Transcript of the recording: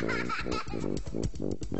Thank you.